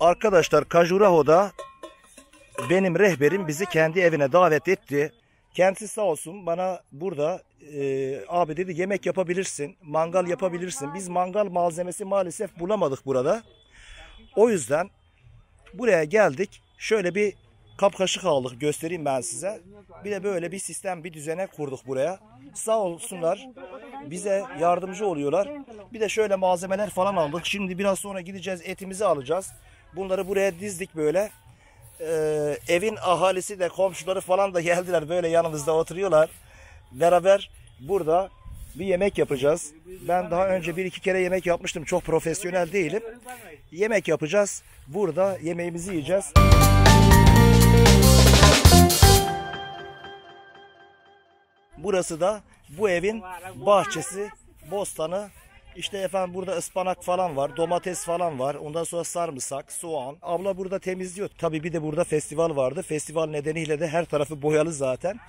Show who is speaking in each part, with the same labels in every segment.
Speaker 1: arkadaşlar Kajuraho'da benim rehberim bizi kendi evine davet etti. Kendisi sağ olsun bana burada e, abi dedi yemek yapabilirsin, mangal yapabilirsin. Biz mangal malzemesi maalesef bulamadık burada. O yüzden buraya geldik. Şöyle bir kap kaşık aldık göstereyim ben size. Bir de böyle bir sistem bir düzene kurduk buraya. Sağ olsunlar bize yardımcı oluyorlar. Bir de şöyle malzemeler falan aldık. Şimdi biraz sonra gideceğiz etimizi alacağız. Bunları buraya dizdik böyle. Ee, evin ahalisi de komşuları falan da geldiler böyle yanımızda oturuyorlar. Beraber burada bir yemek yapacağız. Ben daha önce bir iki kere yemek yapmıştım. Çok profesyonel değilim. Yemek yapacağız. Burada yemeğimizi yiyeceğiz. Burası da bu evin bahçesi, bostanı. İşte efendim burada ıspanak falan var, domates falan var. Ondan sonra sarımsak, soğan. Abla burada temizliyor. Tabii bir de burada festival vardı. Festival nedeniyle de her tarafı boyalı zaten.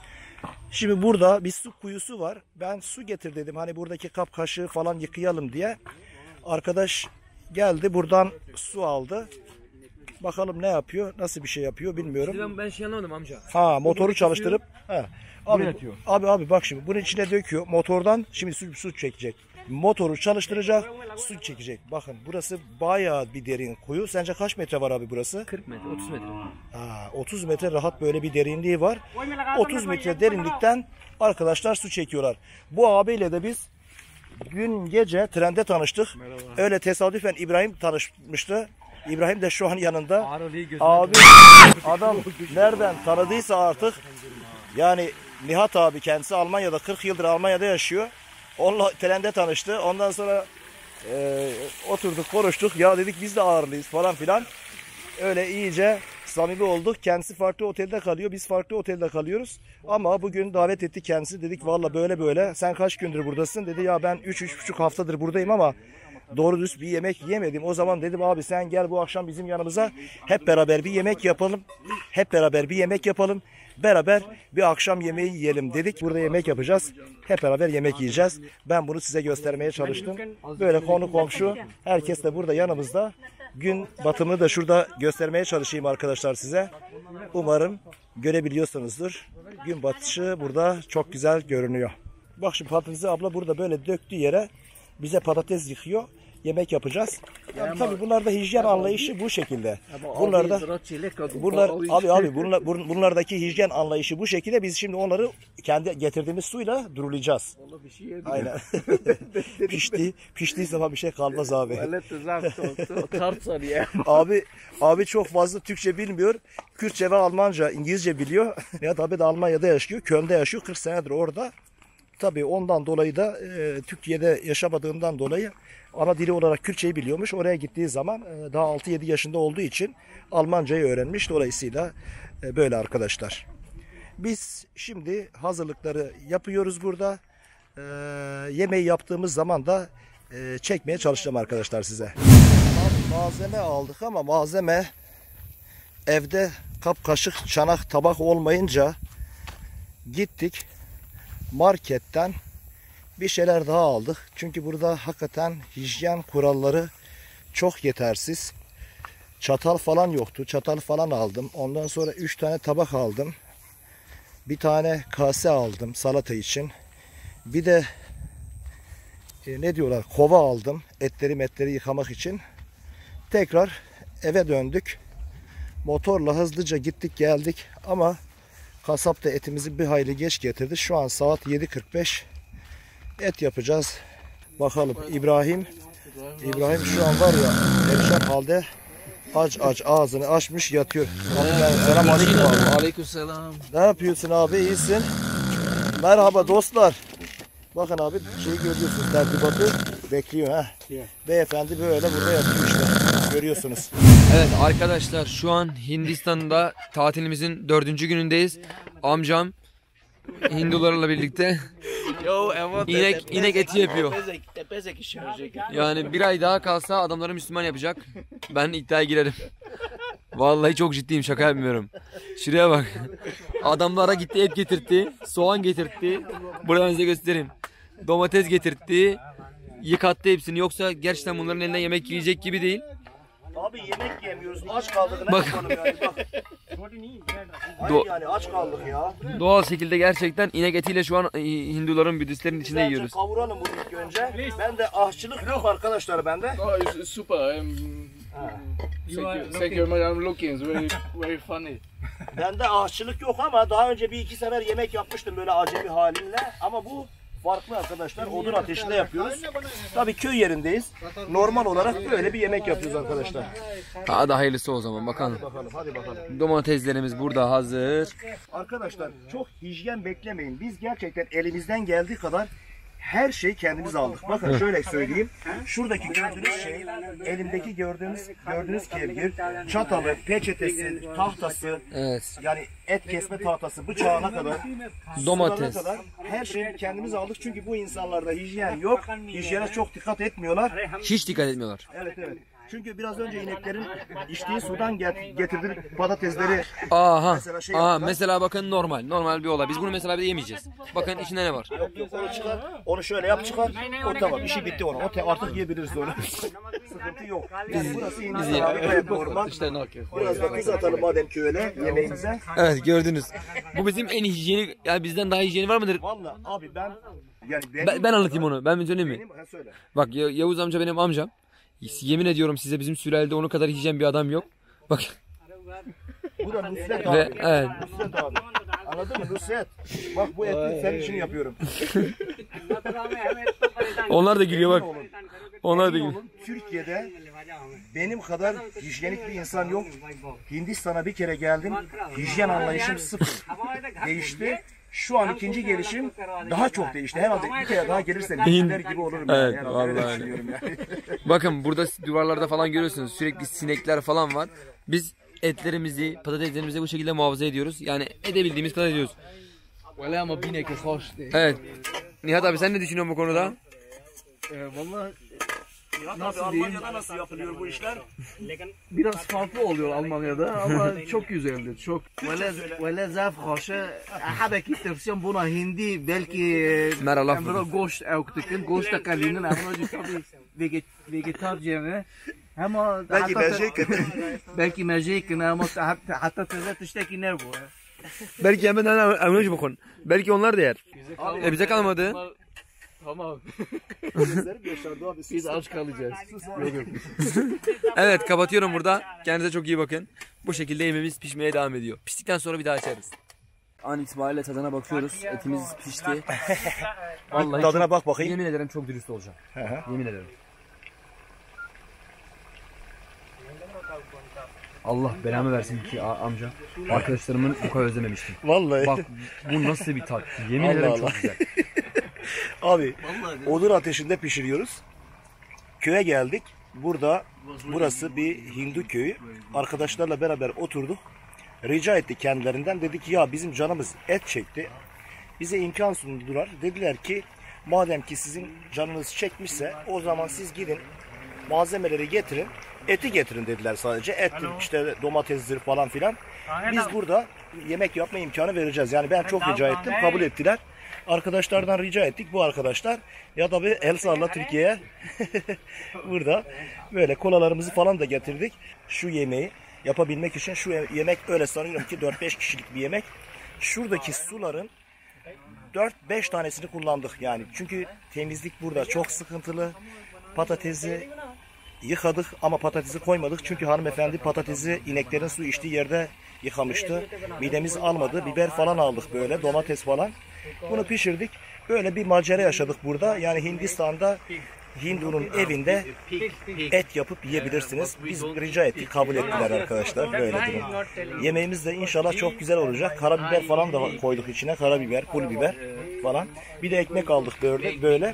Speaker 1: Şimdi burada bir su kuyusu var. Ben su getir dedim. Hani buradaki kap kaşığı falan yıkayalım diye. Arkadaş geldi buradan su aldı. Bakalım ne yapıyor, nasıl bir şey yapıyor bilmiyorum.
Speaker 2: Ben, ben şey anlamadım amca.
Speaker 1: Ha motoru çalıştırıp ha. Abi, abi abi bak şimdi bunun içine döküyor motordan şimdi su, su çekecek. Motoru çalıştıracak su çekecek. Bakın burası bayağı bir derin kuyu. Sence kaç metre var abi burası?
Speaker 2: 40 metre, 30 metre.
Speaker 1: Ha, 30 metre rahat böyle bir derinliği var. 30 metre derinlikten arkadaşlar su çekiyorlar. Bu abiyle de biz dün gece trende tanıştık. Öyle tesadüfen İbrahim tanışmıştı. İbrahim de şu an yanında. Abi adam nereden tanıdıysa artık yani Nihat abi kendisi Almanya'da 40 yıldır Almanya'da yaşıyor. Onunla trende tanıştı. Ondan sonra e, oturduk konuştuk. Ya dedik biz de ağırlıyız falan filan. Öyle iyice samimi olduk. Kendisi farklı otelde kalıyor. Biz farklı otelde kalıyoruz. Ama bugün davet etti kendisi. Dedik valla böyle böyle. Sen kaç gündür buradasın? Dedi ya ben 3-3,5 haftadır buradayım ama doğru düz bir yemek yemedim. O zaman dedim abi sen gel bu akşam bizim yanımıza. Hep beraber bir yemek yapalım. Hep beraber bir yemek yapalım. Beraber bir akşam yemeği yiyelim dedik. Burada yemek yapacağız. Hep beraber yemek yiyeceğiz. Ben bunu size göstermeye çalıştım. Böyle konu komşu. Herkes de burada yanımızda. Gün batımını da şurada göstermeye çalışayım arkadaşlar size. Umarım görebiliyorsunuzdur. Gün batışı burada çok güzel görünüyor. Bak şimdi patatesi abla burada böyle döktüğü yere bize patates yıkıyor. Yemek yapacağız. Yani tabii bunlarda hijyen anlayışı bu şekilde. Bunlarda Bunlar abi abi bunlar, bun- bunlardaki hijyen anlayışı bu şekilde biz şimdi onları kendi getirdiğimiz suyla durulayacağız. Aynen. Pişti, piştiği zaman bir şey kalmaz abi. abi abi çok fazla Türkçe bilmiyor. Kürtçe ve Almanca, İngilizce biliyor. Nihat abi de Almanya'da yaşıyor. Köln'de yaşıyor. 40 senedir orada. Tabii ondan dolayı da e, Türkiye'de yaşamadığından dolayı ana dili olarak Kürtçeyi biliyormuş. Oraya gittiği zaman e, daha 6-7 yaşında olduğu için Almancayı öğrenmiş. Dolayısıyla e, böyle arkadaşlar. Biz şimdi hazırlıkları yapıyoruz burada. E, yemeği yaptığımız zaman da e, çekmeye çalışacağım arkadaşlar size. Malzeme aldık ama malzeme evde kap kaşık çanak tabak olmayınca gittik marketten bir şeyler daha aldık. Çünkü burada hakikaten hijyen kuralları çok yetersiz. Çatal falan yoktu. Çatal falan aldım. Ondan sonra 3 tane tabak aldım. Bir tane kase aldım salata için. Bir de e, ne diyorlar kova aldım. Etleri metleri yıkamak için. Tekrar eve döndük. Motorla hızlıca gittik geldik ama kasap da etimizi bir hayli geç getirdi. Şu an saat 7.45 et yapacağız. Bakalım İbrahim İbrahim şu an var ya perişan halde aç aç ağzını açmış yatıyor. Selam aleyküm abi.
Speaker 2: Aleykümselam.
Speaker 1: Ne yapıyorsun abi iyisin? Merhaba dostlar. Bakın abi şeyi görüyorsunuz tertibatı bekliyor ha. Beyefendi böyle burada yatıyor işte. Görüyorsunuz.
Speaker 2: Evet arkadaşlar şu an Hindistan'da tatilimizin dördüncü günündeyiz. Amcam Hindularla birlikte inek inek eti yapıyor. Yani bir ay daha kalsa adamları Müslüman yapacak. Ben iddiaya girerim. Vallahi çok ciddiyim şaka yapmıyorum. Şuraya bak. Adamlara gitti et getirtti. Soğan getirtti. Buradan size göstereyim. Domates getirtti. Yıkattı hepsini. Yoksa gerçekten bunların elinden yemek yiyecek gibi değil.
Speaker 1: Abi yemek yemiyoruz. Aç kaldık. Ne
Speaker 2: Bak.
Speaker 1: yapalım yani bak. Hayır
Speaker 2: Do-
Speaker 1: yani aç kaldık ya.
Speaker 2: Doğal şekilde gerçekten inek etiyle şu an e, Hinduların, Budistlerin içinde
Speaker 1: Güzelce
Speaker 2: yiyoruz.
Speaker 1: kavuralım bunu ilk önce. Ben de aşçılık yok arkadaşlar bende.
Speaker 3: Oh, it's, it's super. Um, thank you, thank you very much. I'm looking. It's very, very funny.
Speaker 1: Bende aşçılık yok ama daha önce bir iki sefer yemek yapmıştım böyle acemi halimle. Ama bu farklı arkadaşlar. Odun ateşinde yapıyoruz. Tabii köy yerindeyiz. Normal olarak böyle bir yemek yapıyoruz arkadaşlar.
Speaker 2: Hadi hayırlısı o zaman bakalım.
Speaker 1: Bakalım hadi bakalım.
Speaker 2: Domateslerimiz burada hazır.
Speaker 1: Arkadaşlar çok hijyen beklemeyin. Biz gerçekten elimizden geldiği kadar her şeyi kendimiz aldık. Bakın şöyle söyleyeyim. Şuradaki gördüğünüz şey, elimdeki gördüğünüz gördüğünüz kevgir, çatalı, peçetesi, tahtası,
Speaker 2: Evet.
Speaker 1: yani et kesme tahtası, bıçağına kadar,
Speaker 2: Domates.
Speaker 1: kadar her şeyi kendimiz aldık. Çünkü bu insanlarda hijyen yok. Hijyene çok dikkat etmiyorlar.
Speaker 2: Hiç dikkat etmiyorlar.
Speaker 1: Evet evet. Çünkü biraz önce ineklerin içtiği sudan get- getirdiğim patatesleri
Speaker 2: Aha.
Speaker 1: Mesela şey
Speaker 2: Aha
Speaker 1: yaptılar.
Speaker 2: mesela bakın normal. Normal bir olay. Biz bunu mesela bir de yemeyeceğiz. Bakın içinde ne var?
Speaker 1: Yok yok onu çıkar. Onu şöyle yap çıkar. O tamam işi bitti ona. O te- artık yiyebiliriz onu. Sıkıntı yok. Yani burası Hindistan abi gayet normal.
Speaker 3: Stay knock.
Speaker 1: Biraz da tuz atalım madem ki öyle yemeğimize.
Speaker 2: Evet gördünüz. Bu bizim en hijyenik, yani bizden daha hijyeni var mıdır?
Speaker 1: Valla abi ben yani benim,
Speaker 2: Ben, ben anlatayım onu. Ben bir söyleyeyim mi?
Speaker 1: benim ha söyle.
Speaker 2: Bak Ya- Yavuz amca benim amcam. Yemin ediyorum size bizim sülalede onun kadar hijyen bir adam yok. Bak
Speaker 1: Bu da Nusret
Speaker 2: ve
Speaker 1: abi.
Speaker 2: evet.
Speaker 1: Nusret abi. Anladın mı Nusret? Bak bu eti senin için yapıyorum.
Speaker 2: Onlar da gülüyor bak.
Speaker 1: Olun.
Speaker 2: Onlar da gülüyor.
Speaker 1: Türkiye'de benim kadar hijyenik bir insan yok. Hindistan'a bir kere geldim. Hijyen anlayışım sıfır. Değişti. Şu an ikinci gelişim daha çok değişti. Herhalde bir kere daha gelirsem Hintliler gibi olurum. yani.
Speaker 2: Evet,
Speaker 1: Herhalde öyle
Speaker 2: vallahi.
Speaker 1: düşünüyorum yani.
Speaker 2: Bakın burada duvarlarda falan görüyorsunuz sürekli sinekler falan var. Biz etlerimizi, patateslerimizi bu şekilde muhafaza ediyoruz. Yani edebildiğimiz kadar ediyoruz.
Speaker 3: Well, I'm a binek hoş.
Speaker 2: Evet. Nihat abi sen ne düşünüyorsun bu konuda?
Speaker 3: Vallahi ya
Speaker 1: nasıl tabii? Almanya'da nasıl yapılıyor bu işler?
Speaker 3: Biraz farklı oluyor Almanya'da ama çok güzeldir. Çok.
Speaker 4: Böyle zaf hoşu. Ahada ki tepsiyon
Speaker 2: buna hindi
Speaker 4: belki Meralaf. Emro goşt evktikin. Goşt da kalinin. Emro tabii vegetarciyene. Ama
Speaker 1: belki meceyken.
Speaker 4: Belki meceyken ama hatta tezat işteki nervo.
Speaker 2: Belki hemen emrocu bakın. Belki onlar da yer. Bize kalmadı.
Speaker 1: E, Tamam.
Speaker 3: Biz aç kalacağız.
Speaker 2: Evet kapatıyorum burada. Kendinize çok iyi bakın. Bu şekilde yemeğimiz pişmeye devam ediyor. Piştikten sonra bir daha açarız. An itibariyle tadına bakıyoruz. Etimiz pişti. Vallahi
Speaker 1: Tadına
Speaker 2: çok-
Speaker 1: bak bakayım.
Speaker 2: Yemin ederim çok dürüst olacağım. Yemin ederim. Allah belamı versin ki amca. Arkadaşlarımın bu kadar özlememiştim.
Speaker 1: Vallahi.
Speaker 2: Bak bu nasıl bir tat. Yemin
Speaker 1: Allah
Speaker 2: ederim
Speaker 1: Allah.
Speaker 2: çok güzel.
Speaker 1: Abi odun ateşinde pişiriyoruz. Köye geldik. Burada burası bir Hindu köyü. Arkadaşlarla beraber oturduk. Rica ettik kendilerinden. Dedi ki ya bizim canımız et çekti. Bize imkan sundular. Dediler ki madem ki sizin canınız çekmişse o zaman siz gidin malzemeleri getirin. Eti getirin dediler sadece. Ettir işte domatesdir falan filan. Biz burada yemek yapma imkanı vereceğiz. Yani ben çok rica ettim. Kabul ettiler. Arkadaşlardan rica ettik. Bu arkadaşlar ya da bir el salla Türkiye'ye burada böyle kolalarımızı falan da getirdik. Şu yemeği yapabilmek için şu yemek öyle sanıyorum ki 4-5 kişilik bir yemek. Şuradaki suların 4-5 tanesini kullandık yani. Çünkü temizlik burada çok sıkıntılı. Patatesi yıkadık ama patatesi koymadık. Çünkü hanımefendi patatesi ineklerin su içtiği yerde yıkamıştı. Midemiz almadı. Biber falan aldık böyle domates falan. Bunu pişirdik. Böyle bir macera yaşadık burada. Yani Hindistan'da Hindu'nun evinde et yapıp yiyebilirsiniz. Biz rica ettik, kabul ettiler arkadaşlar. Böyle durum. Yemeğimiz de inşallah çok güzel olacak. Karabiber falan da koyduk içine. Karabiber, pul biber falan. Bir de ekmek aldık böyle. böyle.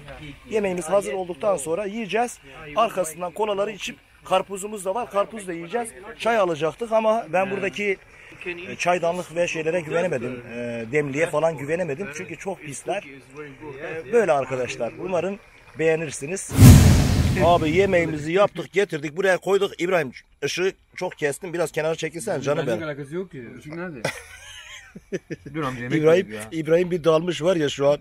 Speaker 1: Yemeğimiz hazır olduktan sonra yiyeceğiz. Arkasından kolaları içip karpuzumuz da var. Karpuz da yiyeceğiz. Çay alacaktık ama ben buradaki e, çaydanlık ve şeylere güvenemedim. E, demliğe falan güvenemedim. Çünkü çok pisler. E, böyle arkadaşlar. Umarım beğenirsiniz. Abi yemeğimizi yaptık getirdik buraya koyduk. İbrahim ışığı çok kestim. Biraz kenara çekilsene canım benim.
Speaker 2: alakası yok ki. Işık nerede? Dur amca yemek
Speaker 1: İbrahim,
Speaker 2: yiyoruz
Speaker 1: İbrahim bir dalmış var ya şu an.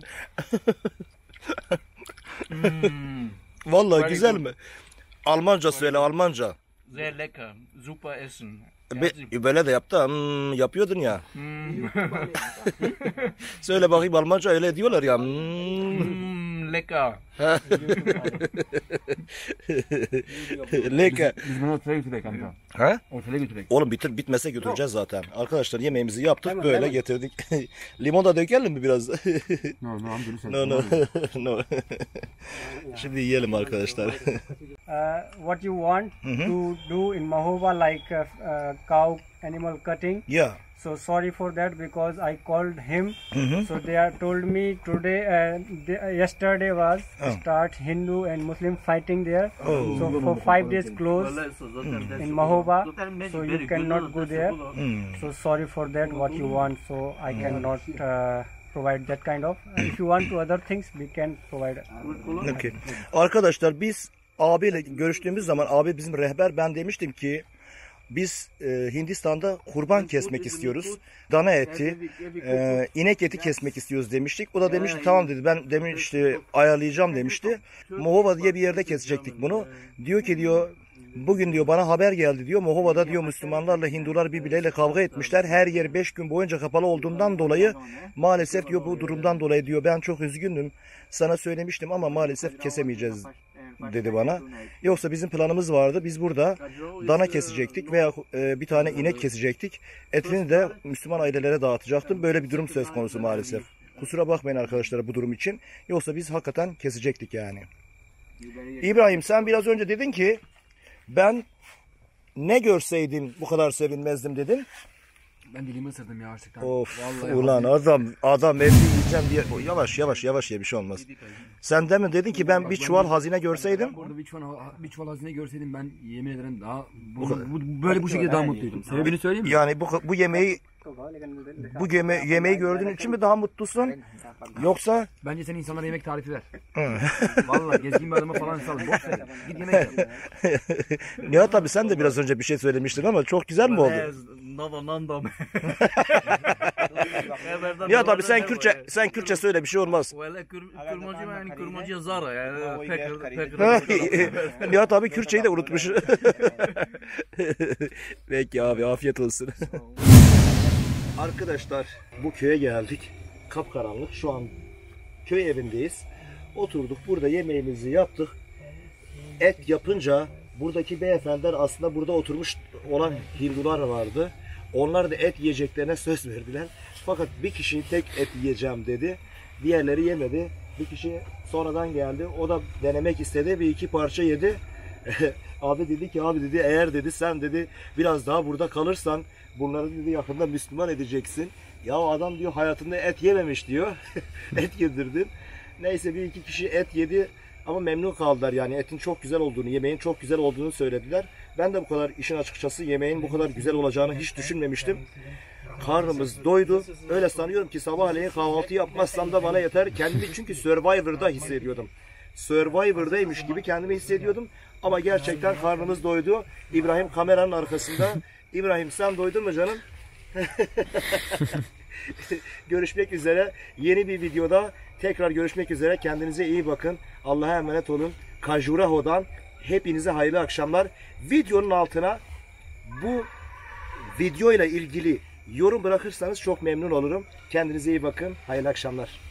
Speaker 2: Hmm.
Speaker 1: Vallahi güzel mi? Almanca söyle Almanca.
Speaker 4: Sehr lecker. Super Essen.
Speaker 1: Be- böyle de yaptı. Hmm, yapıyordun ya.
Speaker 4: Mm,
Speaker 1: Söyle bakayım Almanca öyle diyorlar ya. Hmm.
Speaker 4: mm, lecker.
Speaker 1: Leke.
Speaker 2: Biz bunu otele götürdük amca.
Speaker 1: Ha?
Speaker 2: Otele götürdük.
Speaker 1: Oğlum bitir bitmese götüreceğiz zaten. Arkadaşlar yemeğimizi yaptık böyle getirdik. Limon da dökelim mi biraz?
Speaker 2: No no amca lütfen.
Speaker 1: no no no. Şimdi yiyelim arkadaşlar.
Speaker 5: Uh, what you want to do in Mahova like uh, uh, cow animal cutting.
Speaker 1: yeah.
Speaker 5: So sorry for that because I called him. So they are told me today, uh, the, uh, yesterday was start Hindu and Muslim fighting there. Oh. So for five days closed in Mahova. So you cannot go there. So sorry for that. What you want? So I cannot. Uh, provide that kind of if you want to other things we can provide
Speaker 1: Okay. Arkadaşlar biz abiyle görüştüğümüz zaman abi bizim rehber ben demiştim ki biz e, Hindistan'da kurban kesmek istiyoruz. Dana eti, e, inek eti kesmek istiyoruz demiştik. O da demişti tamam dedi. Ben demişti ayarlayacağım demişti. Mohova diye bir yerde kesecektik bunu. Diyor ki diyor Bugün diyor bana haber geldi diyor. Mohova'da diyor Müslümanlarla Hindular birbirleriyle kavga etmişler. Her yer 5 gün boyunca kapalı olduğundan dolayı maalesef diyor bu durumdan dolayı diyor ben çok üzgünüm. Sana söylemiştim ama maalesef kesemeyeceğiz dedi bana. Yoksa bizim planımız vardı. Biz burada dana kesecektik veya e, bir tane inek kesecektik. Etini de Müslüman ailelere dağıtacaktım. Böyle bir durum söz konusu maalesef. Kusura bakmayın arkadaşlar bu durum için. Yoksa biz hakikaten kesecektik yani. İbrahim sen biraz önce dedin ki ben ne görseydim bu kadar sevinmezdim dedin.
Speaker 2: Ben dilimi ısırdım ya açlıktan.
Speaker 1: Of
Speaker 2: Vallahi
Speaker 1: ulan adam adam evde yiyeceğim diye O, yavaş yavaş yavaş ye bir şey olmaz. Sen de mi dedin ki ben bir çuval hazine görseydim?
Speaker 2: Burada bir çuval, bir çuval hazine görseydim ben yemin ederim daha bu, bu- böyle bu şekilde daha mutluydum. Sebebini söyleyeyim mi?
Speaker 1: Yani bu bu yemeği bu yeme, yemeği gördüğün için mi daha mutlusun? Yoksa
Speaker 2: Bence sen insanlara yemek tarifi ver. Vallahi gezgin bir adama falan sal. Boş ver. Git yemek yap.
Speaker 1: Nihat abi sen de biraz önce bir şey söylemiştin ama çok güzel mi oldu?
Speaker 4: Novo Nando.
Speaker 1: Nihat abi sen Kürtçe sen Kürtçe söyle bir şey olmaz.
Speaker 4: Valla kurmacı yani kurmacı zara yani pek
Speaker 1: Nihat abi Kürtçeyi de unutmuş. Peki abi afiyet olsun. Arkadaşlar bu köye geldik. Kapkaranlık. Şu an köy evindeyiz. Oturduk burada yemeğimizi yaptık. Et yapınca buradaki beyefendiler aslında burada oturmuş olan Hindular vardı. Onlar da et yiyeceklerine söz verdiler. Fakat bir kişi tek et yiyeceğim dedi. Diğerleri yemedi. Bir kişi sonradan geldi. O da denemek istedi. Bir iki parça yedi. abi dedi ki abi dedi eğer dedi sen dedi biraz daha burada kalırsan bunları dedi yakında Müslüman edeceksin. Ya adam diyor hayatında et yememiş diyor. et yedirdim. Neyse bir iki kişi et yedi ama memnun kaldılar yani etin çok güzel olduğunu, yemeğin çok güzel olduğunu söylediler. Ben de bu kadar işin açıkçası yemeğin bu kadar güzel olacağını hiç düşünmemiştim. Karnımız doydu. Öyle sanıyorum ki sabahleyin kahvaltı yapmazsam da bana yeter. Kendimi çünkü Survivor'da hissediyordum. Survivor'daymış gibi kendimi hissediyordum. Ama gerçekten karnımız doydu. İbrahim kameranın arkasında. İbrahim sen doydun mu canım? görüşmek üzere. Yeni bir videoda tekrar görüşmek üzere. Kendinize iyi bakın. Allah'a emanet olun. Kajuraho'dan hepinize hayırlı akşamlar. Videonun altına bu videoyla ilgili yorum bırakırsanız çok memnun olurum. Kendinize iyi bakın. Hayırlı akşamlar.